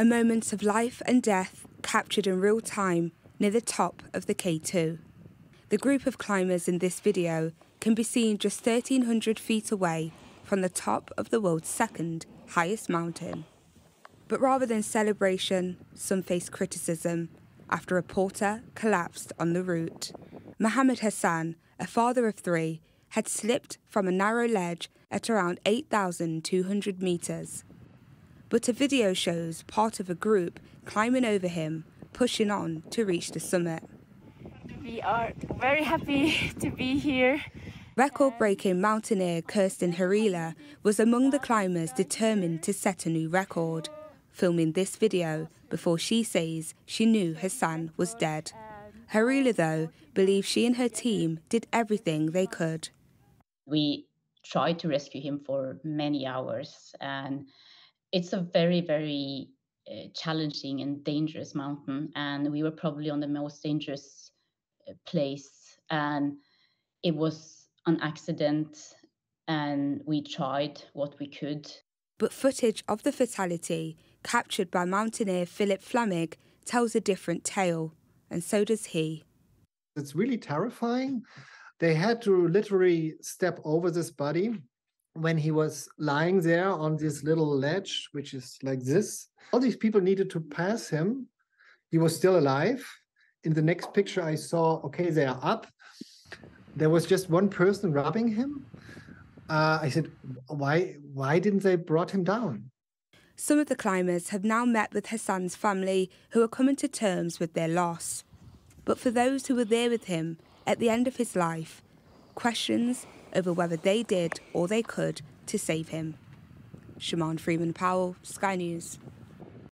A moment of life and death captured in real time near the top of the K2. The group of climbers in this video can be seen just 1,300 feet away from the top of the world's second highest mountain. But rather than celebration, some faced criticism after a porter collapsed on the route. Mohammed Hassan, a father of three, had slipped from a narrow ledge at around 8,200 metres. But a video shows part of a group climbing over him, pushing on to reach the summit. We are very happy to be here. Record breaking mountaineer Kristin Harila was among the climbers determined to set a new record, filming this video before she says she knew Hassan was dead. Harila, though, believes she and her team did everything they could. We tried to rescue him for many hours, and it's a very, very uh, challenging and dangerous mountain. And we were probably on the most dangerous uh, place. And it was an accident, and we tried what we could. But footage of the fatality, captured by mountaineer Philip Flamig, tells a different tale, and so does he. It's really terrifying. They had to literally step over this body when he was lying there on this little ledge, which is like this. All these people needed to pass him. He was still alive. In the next picture, I saw, okay, they are up. There was just one person rubbing him. Uh, I said, why, why didn't they brought him down? Some of the climbers have now met with Hassan's family who are coming to terms with their loss. But for those who were there with him at the end of his life, questions over whether they did or they could to save him. Shimon Freeman Powell, Sky News.